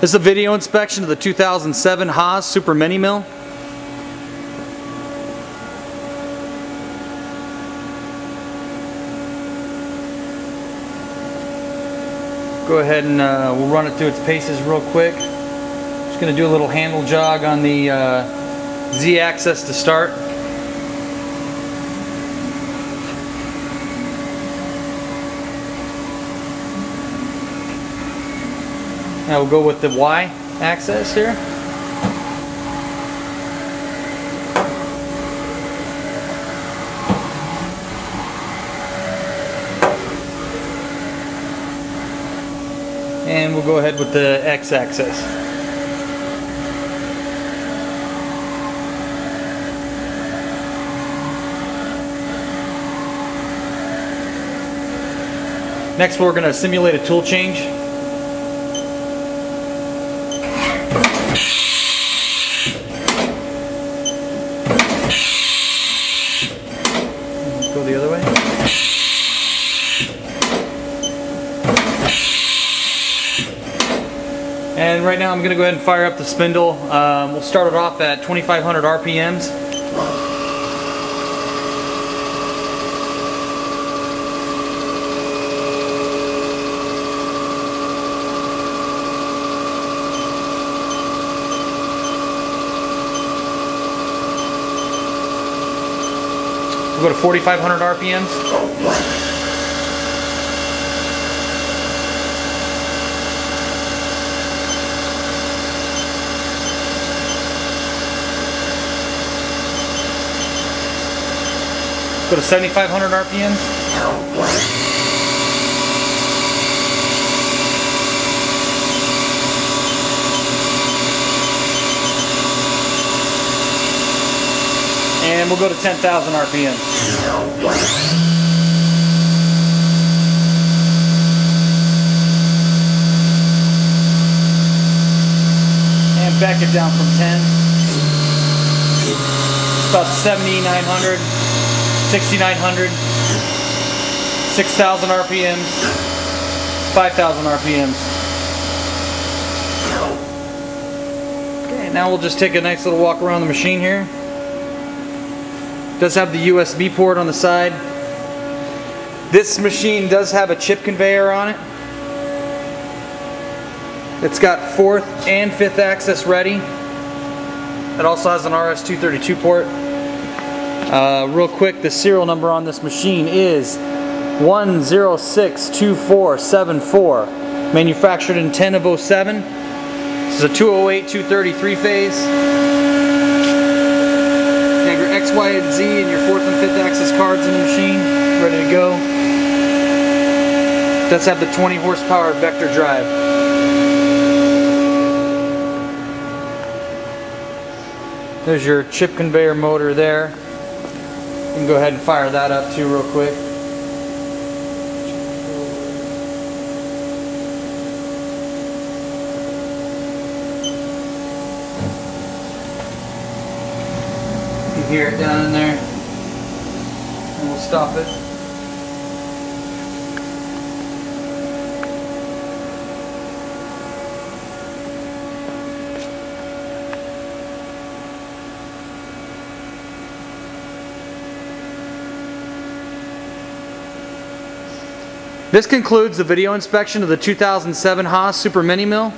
This is a video inspection of the 2007 Haas Super Mini Mill. Go ahead and uh, we'll run it through its paces real quick. Just going to do a little handle jog on the uh, Z-axis to start. Now we'll go with the Y axis here. And we'll go ahead with the X axis. Next we're going to simulate a tool change. Go the other way. And right now I'm going to go ahead and fire up the spindle. Um, we'll start it off at 2500 RPMs. We'll go to 4500 RPMs. Go to 7500 RPMs. And we'll go to 10,000 RPMs. And back it down from 10. About 7,900, 6,900, 6,000 RPMs, 5,000 RPMs. Okay, now we'll just take a nice little walk around the machine here. Does have the USB port on the side. This machine does have a chip conveyor on it. It's got fourth and fifth axis ready. It also has an RS-232 port. Uh, real quick, the serial number on this machine is 1062474. Manufactured in 10 of 07. This is a 208 233 phase. Have your X, Y, and Z and your fourth and fifth axis cards in the machine, ready to go. Does have the 20 horsepower vector drive. There's your chip conveyor motor there. You can go ahead and fire that up too real quick. Can hear it down in there. And we'll stop it. This concludes the video inspection of the 2007 Haas Super Mini Mill.